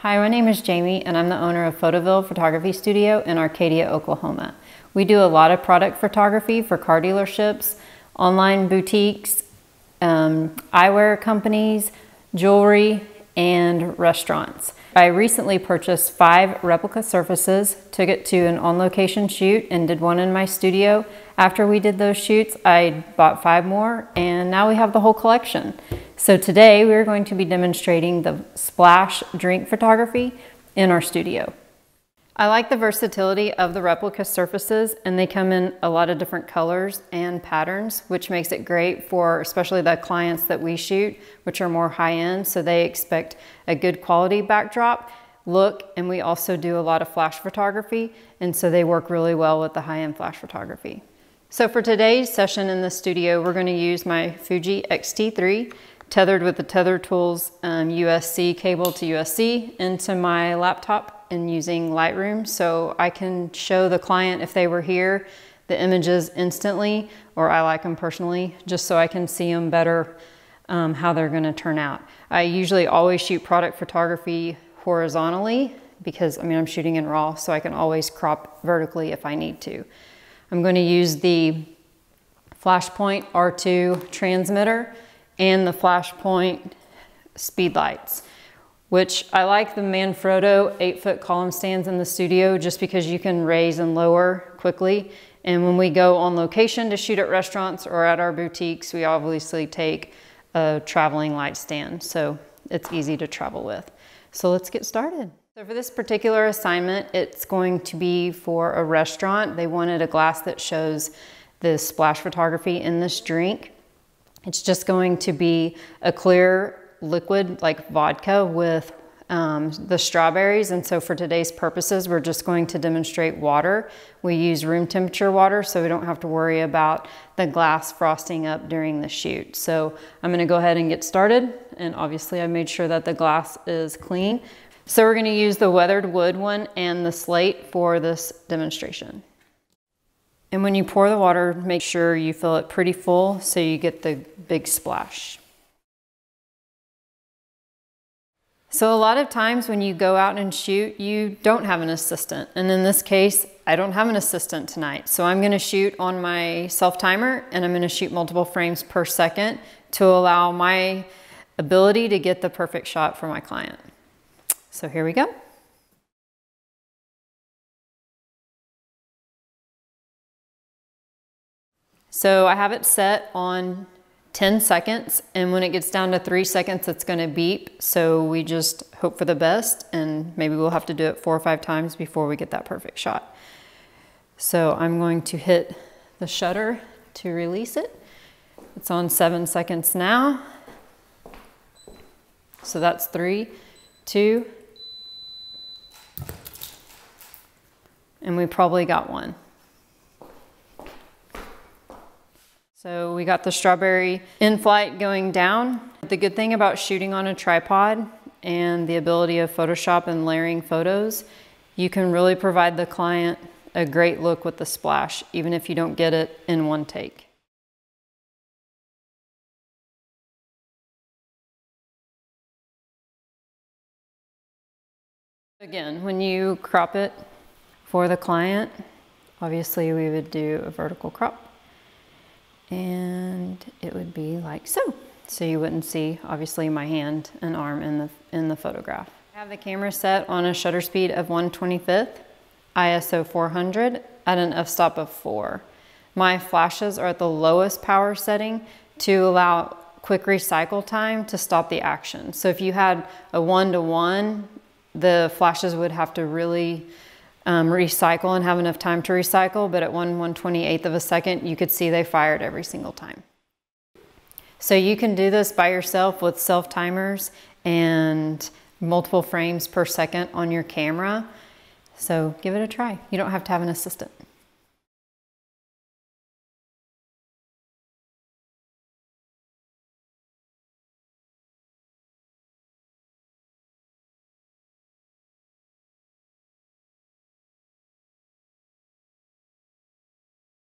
Hi, my name is Jamie and I'm the owner of Photoville Photography Studio in Arcadia, Oklahoma. We do a lot of product photography for car dealerships, online boutiques, um, eyewear companies, jewelry, and restaurants. I recently purchased five replica surfaces, took it to an on-location shoot and did one in my studio. After we did those shoots, I bought five more and now we have the whole collection. So today we're going to be demonstrating the splash drink photography in our studio. I like the versatility of the replica surfaces and they come in a lot of different colors and patterns, which makes it great for especially the clients that we shoot, which are more high end. So they expect a good quality backdrop look. And we also do a lot of flash photography. And so they work really well with the high end flash photography. So for today's session in the studio, we're gonna use my Fuji X-T3 tethered with the Tether Tools um, USB cable to USB-C into my laptop and using Lightroom so I can show the client if they were here the images instantly or I like them personally just so I can see them better um, how they're gonna turn out. I usually always shoot product photography horizontally because I mean I'm shooting in RAW so I can always crop vertically if I need to. I'm going to use the Flashpoint R2 transmitter and the Flashpoint speed lights which I like the Manfrotto eight foot column stands in the studio just because you can raise and lower quickly. And when we go on location to shoot at restaurants or at our boutiques, we obviously take a traveling light stand. So it's easy to travel with. So let's get started. So for this particular assignment, it's going to be for a restaurant. They wanted a glass that shows the splash photography in this drink. It's just going to be a clear liquid like vodka with um, the strawberries. And so for today's purposes, we're just going to demonstrate water. We use room temperature water so we don't have to worry about the glass frosting up during the shoot. So I'm gonna go ahead and get started. And obviously I made sure that the glass is clean. So we're gonna use the weathered wood one and the slate for this demonstration. And when you pour the water, make sure you fill it pretty full so you get the big splash. So a lot of times when you go out and shoot, you don't have an assistant. And in this case, I don't have an assistant tonight. So I'm gonna shoot on my self timer and I'm gonna shoot multiple frames per second to allow my ability to get the perfect shot for my client. So here we go. So I have it set on 10 seconds. And when it gets down to three seconds, it's gonna beep. So we just hope for the best and maybe we'll have to do it four or five times before we get that perfect shot. So I'm going to hit the shutter to release it. It's on seven seconds now. So that's three, two, and we probably got one. So we got the strawberry in flight going down. The good thing about shooting on a tripod and the ability of Photoshop and layering photos, you can really provide the client a great look with the splash, even if you don't get it in one take. Again, when you crop it for the client, obviously we would do a vertical crop and it would be like so. So you wouldn't see obviously my hand and arm in the, in the photograph. I have the camera set on a shutter speed of 125th, ISO 400 at an f-stop of four. My flashes are at the lowest power setting to allow quick recycle time to stop the action. So if you had a one-to-one, -one, the flashes would have to really um, recycle and have enough time to recycle, but at 1 128th of a second, you could see they fired every single time. So you can do this by yourself with self timers and multiple frames per second on your camera. So give it a try. You don't have to have an assistant.